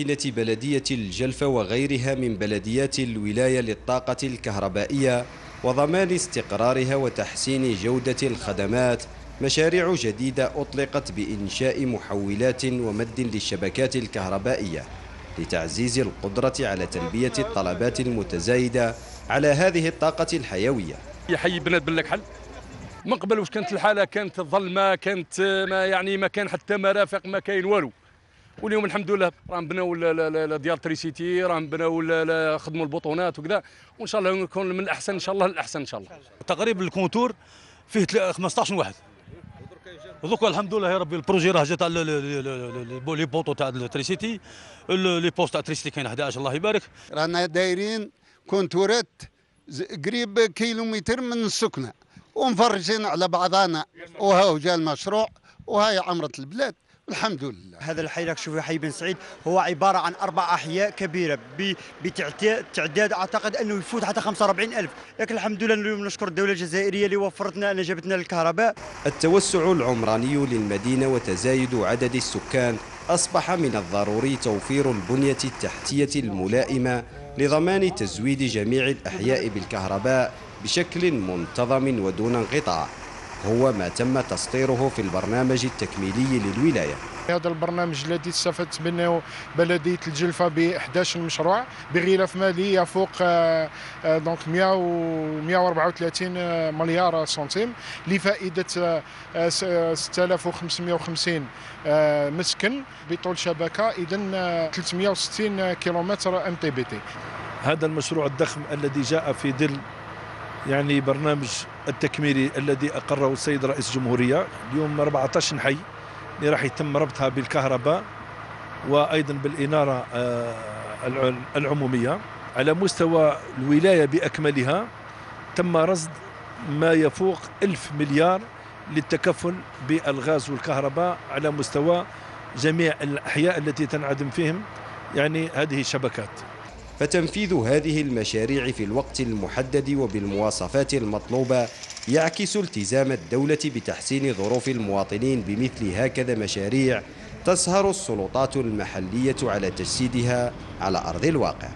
مكنة بلدية الجلفة وغيرها من بلديات الولاية للطاقة الكهربائية وضمان استقرارها وتحسين جودة الخدمات مشاريع جديدة أطلقت بإنشاء محولات ومد للشبكات الكهربائية لتعزيز القدرة على تلبية الطلبات المتزايدة على هذه الطاقة الحيوية. يحيي بنات بلك حل. من قبل واش كانت الحالة؟ كانت ظلمه كانت ما يعني ما كان حتى مرافق ما كاين والو. واليوم الحمد لله راهم بناو ديال électricité راهم بناو خدموا البطونات وكذا. وإن شاء الله يكون من الأحسن إن شاء الله الأحسن إن شاء الله. تقريبا ال compteur فيه 15 واحد. دوك الحمد لله يا ربي ال projet راه جا تاع les poteaux تاع l'électricité les postes تاع l'électricité كاين 11 الله يبارك. رانا دايرين كونتورات قريب كيلومتر من السكنة. ومفرجين على بعضنا وهاو جا المشروع وهاي عمرة البلاد. الحمد لله. هذا الحي راك تشوفوا حي بن سعيد هو عبارة عن أربع أحياء كبيرة بتعداد أعتقد أنه يفوت حتى 45 ألف. لكن الحمد لله اليوم نشكر الدولة الجزائرية اللي وفرتنا لنا جابتنا الكهرباء. التوسع العمراني للمدينة وتزايد عدد السكان أصبح من الضروري توفير البنية التحتية الملائمة لضمان تزويد جميع الأحياء بالكهرباء بشكل منتظم ودون انقطاع. هو ما تم تسطيره في البرنامج التكميلي للولاية. هذا البرنامج الذي استفدت منه بلدية الجلفة ب 11 مشروع بغلاف مالي يفوق دونك 134 مليار سنتيم لفائدة 6550 مسكن بطول شبكة إذا 360 كيلومتر MT BT. هذا المشروع الضخم الذي جاء في ظل يعني برنامج التكميلي الذي أقره السيد رئيس الجمهورية اليوم 14 حي اللي راح يتم ربطها بالكهرباء وأيضا بالإنارة العمومية. على مستوى الولاية بأكملها تم رصد ما يفوق ألف مليار للتكفل بالغاز والكهرباء على مستوى جميع الأحياء التي تنعدم فيهم. يعني هذه الشبكات فتنفيذ هذه المشاريع في الوقت المحدد وبالمواصفات المطلوبة يعكس التزام الدولة بتحسين ظروف المواطنين بمثل هكذا مشاريع تسهر السلطات المحلية على تجسيدها على أرض الواقع.